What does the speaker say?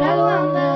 pra Luanda.